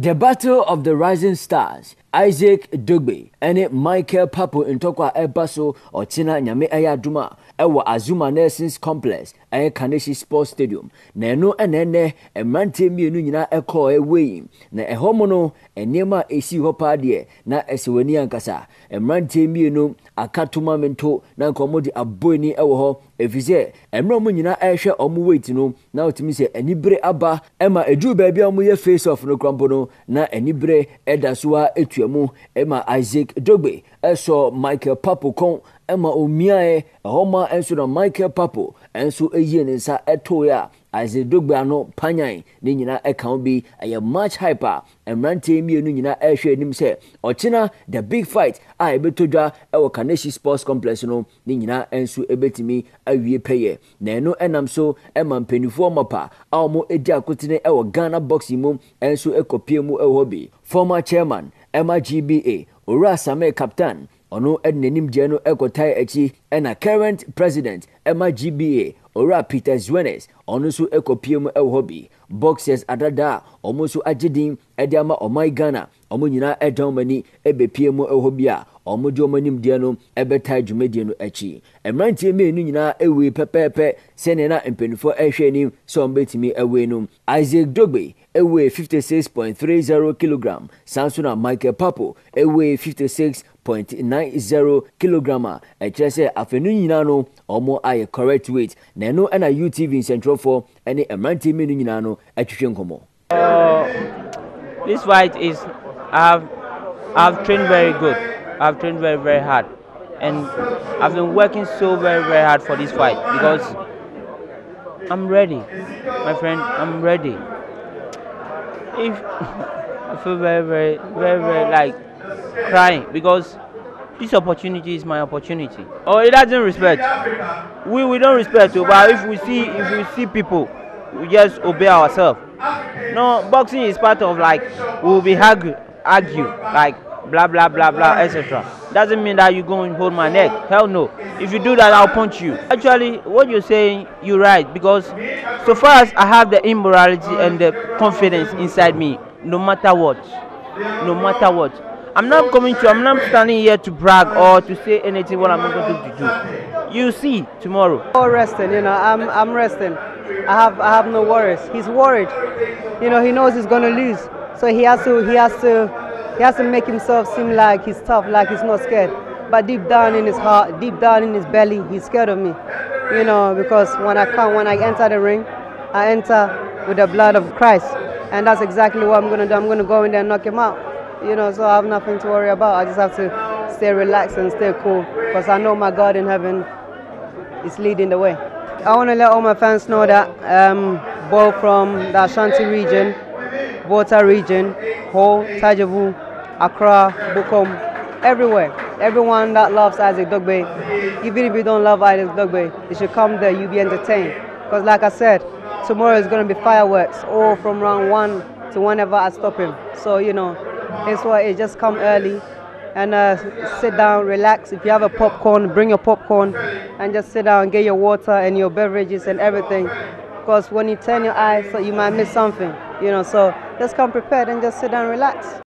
The Battle of the Rising Stars Isaac Dogbe ne Michael Papo ntɔkwa a ɛba so ɔkyena nyame ɛyɛ adom a ɛwɔ Azuma Nursings Complex ɛyɛ Kaneshi Sports Stadium. Na ɛno ɛna ɛnɛ mmeranteɛ mmienu nyinaa ɛkɔɔ ɛwɔ yi. Na ɛhɔ mu no nneɛma a ɛsi hɔ paa deɛ na ɛsɛ w'ani ankasa. Mmeranteɛ mmienu aka toma mento na nka wɔn de abɔ ani ɛwɔ hɔ. Ɛfiri sɛ mmerɛ mu nyinaa ɛrehwɛ wɔn weight no na wɔtumi sɛ anibere aba ɛma ɛduru baabi a wɔyɛ face off no krampo no na anibere ɛda so a ɛtua mu isaac dogbe ɛsɔ michael papo kɔn ɛma omiaeɛ ɛhɔ ma ɛnso na michael papo ɛnso ɛyie ne nsa ɛtoeɛ a isaac dogbe ano panyan ne nyinaa ɛka ho bi. Ɛyɛ match hype a mmeranteɛ mmienu nyinaa ɛrehwɛ anim sɛ ɔkyena the big fight a ɛbɛtɔ dwa ɛwɔ kaneshi sports complex no ne nyinaa ɛnso ɛbɛtumi awie pɛyɛ. Na ɛno ɛnam so ɛma mpanimfoɔ mapa a wɔn edi akotene ɛwɔ ghana boxing mu ɛnso ɛkɔpie mu ɛwɔ hɔ bi. Former chairman ɛma gba owura same captain ɔno ɛde n'anim gyeɛ no ɛkɔtae akyi ɛna current president ɛma gba owura peter zwenes ɔno nso ɛkɔpie mu ɛwɔ hɔ bi boxers adada a ɔmo nso agye din ɛde ama ɔman ghana ɔmo nyinaa ɛdan ɔmo ani ɛbɛpie mu ɛwɔ hɔ bi a ɔmo de ɔmo anim deɛ no ɛbɛtae dwumadie no akyi mmeranteɛ mmienu nyinaa ɛwee pɛpɛɛpɛ sɛnea na mpanimfoɔ ɛhwɛ anim sɛ ɔmo bɛtumi ɛwee no isaac dogbe ɛwee fifty six point three zero kilogram san so na michael papo ɛwee fifty six point nine zero kilogram a ɛkyerɛ sɛ afɛnu nyinaa no ɔmo ayɛ correct weight na ɛno ɛna utv nsɛntwerɛfoɔ ɛne mmeranteɛ mmienu nyinaa no atwitwe nkɔmɔ. this fight is I have I have trained very good. I've trained very very hard, and I've been working so very very hard for this fight because I'm ready, my friend. I'm ready. If I feel very very very very like crying because this opportunity is my opportunity. Oh, it doesn't respect. We we don't respect, oh, but if we see if we see people, we just obey ourselves. No, boxing is part of like we'll be argue, argue like blah blah blah blah etc. Doesn't mean that you go and hold my neck. Hell no. If you do that, I'll punch you. Actually, what you're saying, you're right because so far as I have the immorality and the confidence inside me, no matter what, no matter what, I'm not coming to. I'm not standing here to brag or to say anything what I'm going to do. You see tomorrow. Oh, resting. You know, I'm I'm resting. I have I have no worries. He's worried. You know, he knows he's going to lose, so he has to he has to he has to make himself seem like he's tough, like he's not scared. But deep down in his heart, deep down in his belly, he's scared of me. You know, because when I come, when I enter the ring, I enter with the blood of Christ, and that's exactly what I'm going to do. I'm going to go in there and knock him out. You know, so I have nothing to worry about. I just have to stay relaxed and stay cool, because I know my God in heaven is leading the way. I want to let all my fans know that um, both from the Ashanti region, Volta region, Ho, Tajavu, Accra, Bukom, everywhere. Everyone that loves Isaac Dogboe, even if you don't love Isaac Dogboe, you should come there, you'll be entertained. Because like I said, tomorrow is going to be fireworks, all from round one to whenever I stop him. So, you know, it's why it just come early and uh, sit down, relax. If you have a popcorn, bring your popcorn and just sit down, get your water and your beverages and everything. Because when you turn your eyes, you might miss something, you know. So just come prepared and just sit down, relax.